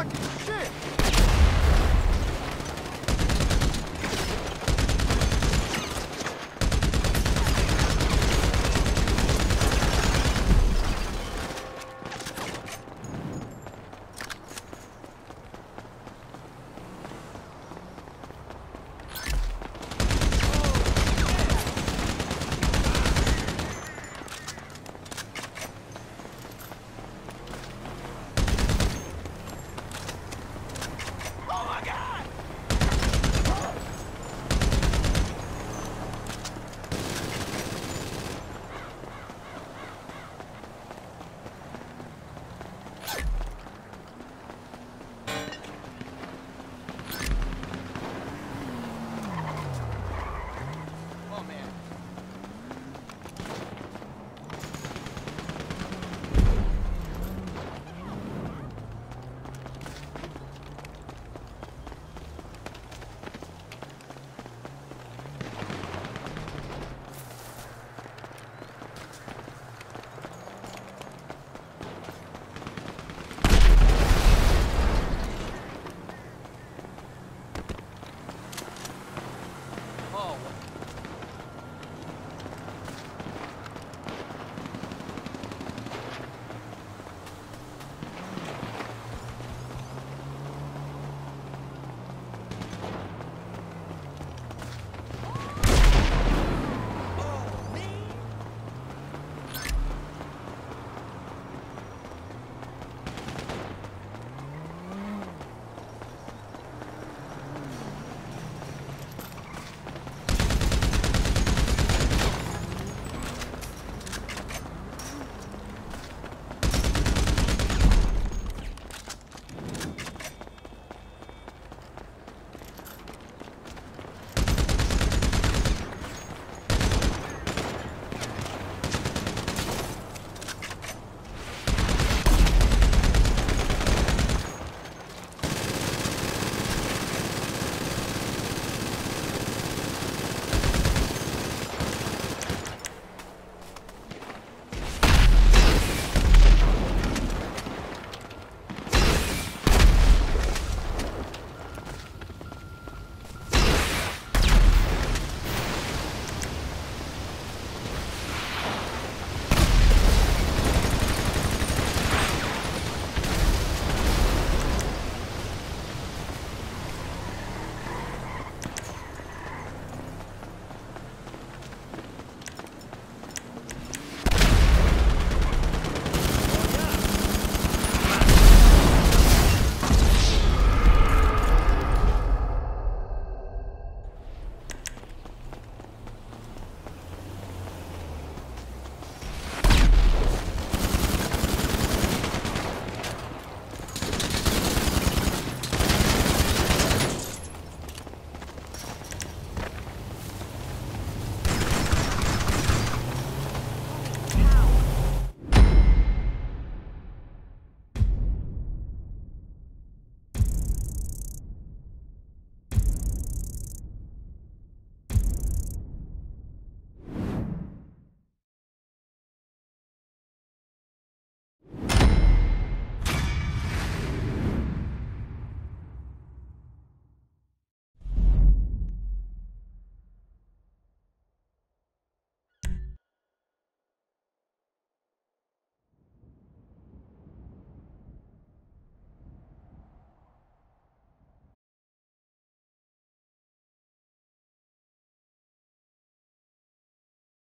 Fucking shit!